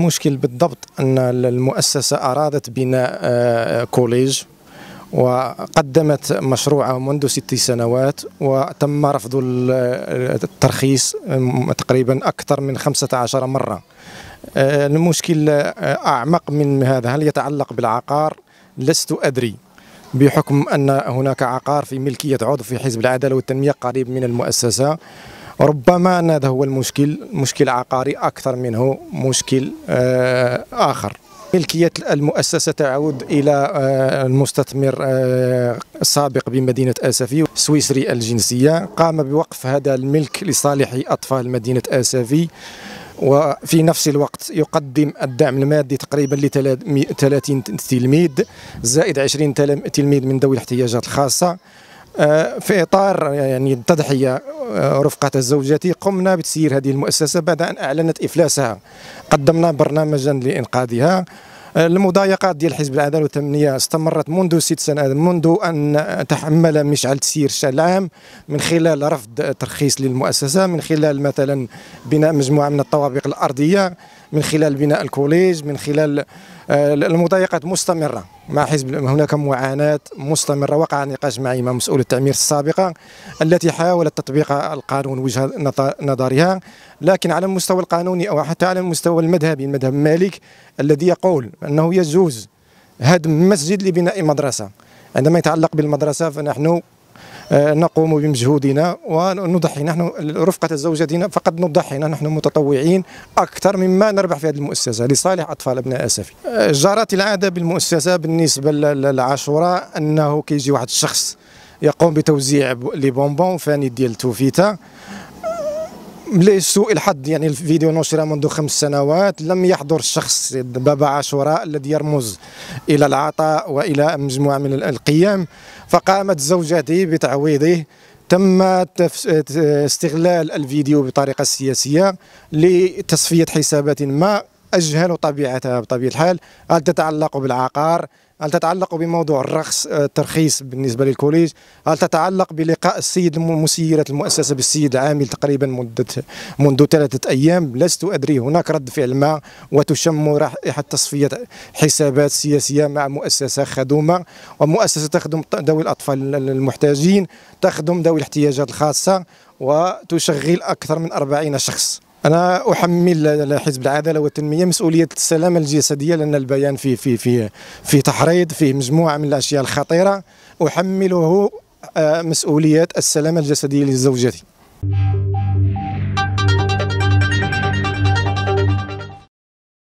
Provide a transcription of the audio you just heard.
المشكل بالضبط أن المؤسسة أرادت بناء آه، كوليج وقدمت مشروعه منذ ست سنوات وتم رفض الترخيص تقريبا أكثر من 15 مرة. آه، المشكل أعمق من هذا هل يتعلق بالعقار؟ لست أدري بحكم أن هناك عقار في ملكية عضو في حزب العدالة والتنمية قريب من المؤسسة. ربما هذا هو المشكل مشكل عقاري أكثر منه مشكل آه، آخر. ملكية المؤسسة تعود إلى آه، المستثمر السابق آه، بمدينة آسفي سويسري الجنسية. قام بوقف هذا الملك لصالح أطفال مدينة آسفي وفي نفس الوقت يقدم الدعم المادي تقريبا ل 30 تلميذ زائد 20 تلميذ من ذوي الاحتياجات الخاصة. في إطار يعني التضحيه آه، رفقة زوجتي قمنا بتسيير هذه المؤسسة بعد أن أعلنت إفلاسها. قدمنا برنامجا لإنقاذها. آه، المضايقات ديال حزب العداله والتنمية استمرت منذ ست سنوات منذ أن تحمل مشعل تسيير الشان العام من خلال رفض ترخيص للمؤسسة من خلال مثلا بناء مجموعة من الطوابق الأرضية. من خلال بناء الكوليج من خلال آه، المضايقات مستمرة مع حزب هناك معاناة مستمرة وقع نقاش معي مع مسؤول التعمير السابقة التي حاولت تطبيق القانون وجهة نظرها لكن على المستوى القانوني أو حتى على المستوى المذهبي المذهب مالك الذي يقول أنه يجوز هدم مسجد لبناء مدرسة. عندما يتعلق بالمدرسة فنحن نقوم بمجهودنا ونضحي. نحن رفقة زوجتنا فقد نضحي نحن متطوعين أكثر مما نربح في هذه المؤسسة لصالح أطفال أبناء أسفي آه، جرت العادة بالمؤسسة بالنسبة للعاشوراء أنه كيجي واحد الشخص يقوم بتوزيع لي بونبون فاني ديال توفيتا. لسوء الحظ يعني الفيديو نشر منذ خمس سنوات. لم يحضر الشخص بابا عاشوراء الذي يرمز إلى العطاء وإلى مجموعة من القيم فقامت زوجتي بتعويضه. تم استغلال الفيديو بطريقة سياسية لتصفية حسابات ما اجهلوا طبيعتها بطبيعة الحال. هل تتعلق بالعقار؟ هل تتعلق بموضوع الرخص آه، الترخيص بالنسبة للكوليج؟ هل تتعلق بلقاء السيد مسيرة المؤسسة بالسيد عامل تقريبا مده منذ ثلاثة أيام؟ لست أدري. هناك رد فعل ما وتشم رائحة تصفية حسابات سياسية مع مؤسسة خدومة. ومؤسسة تخدم ذوي الأطفال المحتاجين تخدم ذوي الاحتياجات الخاصة وتشغل أكثر من 40 شخص. أنا أحمل حزب العدالة والتنمية مسؤولية السلامه الجسدية لأن البيان فيه في في في تحريض فيه مجموعة من الأشياء الخطيرة. أحمله آه، مسؤوليه السلامه الجسدية لزوجتي.